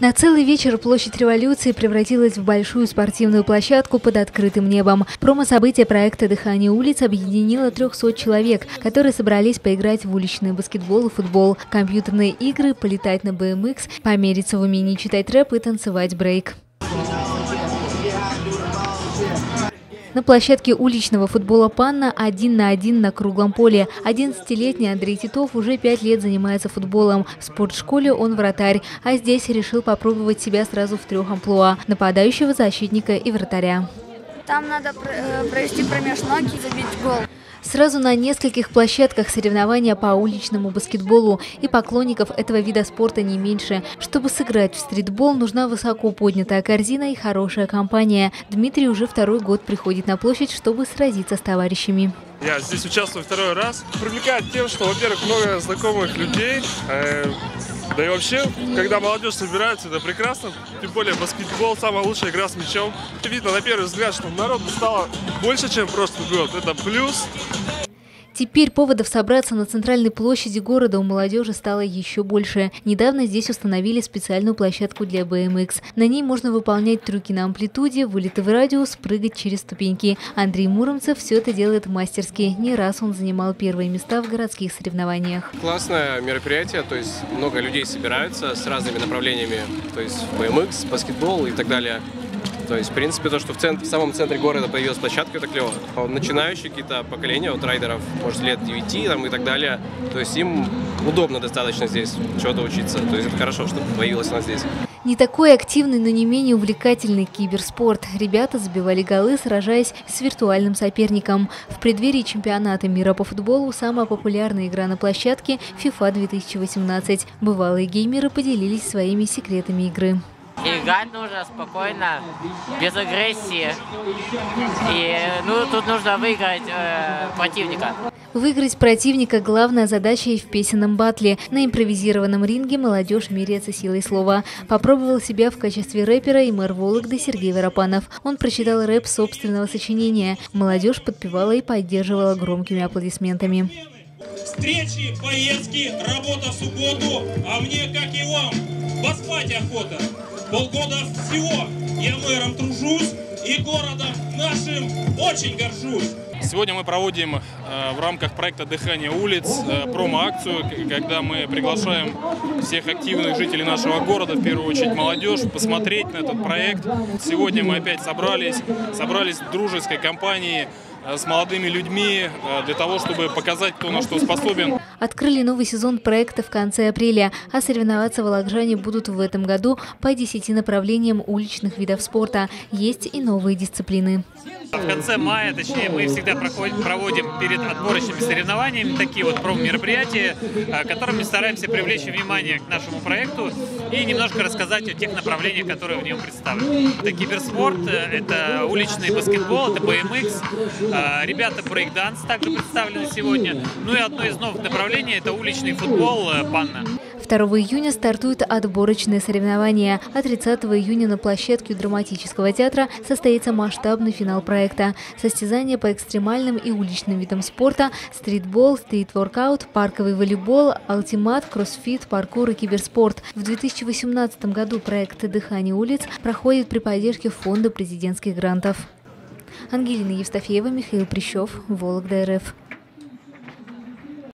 На целый вечер площадь революции превратилась в большую спортивную площадку под открытым небом. Промо-событие проекта «Дыхание улиц» объединило 300 человек, которые собрались поиграть в уличный баскетбол и футбол, компьютерные игры, полетать на BMX, помериться в умении читать рэп и танцевать брейк. На площадке уличного футбола «Панна» один на один на круглом поле. 11-летний Андрей Титов уже пять лет занимается футболом. В спортшколе он вратарь, а здесь решил попробовать себя сразу в трех амплуа – нападающего, защитника и вратаря. Там надо э, провести промеж ноги и забить гол. Сразу на нескольких площадках соревнования по уличному баскетболу, и поклонников этого вида спорта не меньше. Чтобы сыграть в стритбол, нужна высоко поднятая корзина и хорошая компания. Дмитрий уже второй год приходит на площадь, чтобы сразиться с товарищами. Я здесь участвую второй раз. Привлекает тем, что, во-первых, много знакомых людей. Э, да и вообще, когда молодежь собирается, это прекрасно. Тем более баскетбол самая лучшая игра с мячом. Видно на первый взгляд, что народу стало больше, чем просто год. Это плюс. Теперь поводов собраться на центральной площади города у молодежи стало еще больше. Недавно здесь установили специальную площадку для BMX. На ней можно выполнять трюки на амплитуде, вылеты в радиус, прыгать через ступеньки. Андрей Муромцев все это делает мастерски. Не раз он занимал первые места в городских соревнованиях. Классное мероприятие, то есть много людей собираются с разными направлениями, то есть BMX, баскетбол и так далее. То есть, в принципе, то, что в, центр, в самом центре города появилась площадка, это клево. Начинающие какие-то поколения вот райдеров, может, лет 9 там, и так далее, то есть им удобно достаточно здесь чего-то учиться. То есть это хорошо, что появилась она здесь. Не такой активный, но не менее увлекательный киберспорт. Ребята забивали голы, сражаясь с виртуальным соперником. В преддверии чемпионата мира по футболу самая популярная игра на площадке – FIFA 2018. Бывалые геймеры поделились своими секретами игры. Играть нужно спокойно, без агрессии. И ну, тут нужно выиграть э, противника. Выиграть противника – главная задача и в песенном батле. На импровизированном ринге молодежь меряется силой слова. Попробовал себя в качестве рэпера и мэр Вологды Сергей Воропанов. Он прочитал рэп собственного сочинения. Молодежь подпевала и поддерживала громкими аплодисментами. Встречи, поездки, работа в субботу, а мне, как и вам, поспать охота. Полгода всего я мэром тружусь и городом нашим очень горжусь. Сегодня мы проводим э, в рамках проекта «Дыхание улиц» э, промо-акцию, когда мы приглашаем всех активных жителей нашего города, в первую очередь молодежь, посмотреть на этот проект. Сегодня мы опять собрались, собрались в дружеской компании, с молодыми людьми э, для того, чтобы показать, кто на что способен. Открыли новый сезон проекта в конце апреля, а соревноваться волокжане будут в этом году по 10 направлениям уличных видов спорта. Есть и новые дисциплины. В конце мая, точнее, мы всегда проходим, проводим перед отборочными соревнованиями такие вот промо-мероприятия, э, которыми стараемся привлечь внимание к нашему проекту и немножко рассказать о тех направлениях, которые в нем представлены. Это киберспорт, это уличный баскетбол, это BMX, ребята брейкданс также представлены сегодня. Ну и одно из новых направлений – это уличный футбол э, «Панна». 2 июня стартуют отборочные соревнования, а 30 июня на площадке драматического театра состоится масштабный финал проекта. Состязания по экстремальным и уличным видам спорта, стритбол, стрит-воркаут, парковый волейбол, алтимат, кроссфит, паркур и киберспорт. В 2018 году проект «Дыхание улиц» проходит при поддержке Фонда президентских грантов. Ангелина Евстафеева, Михаил Прищев, Вологда РФ.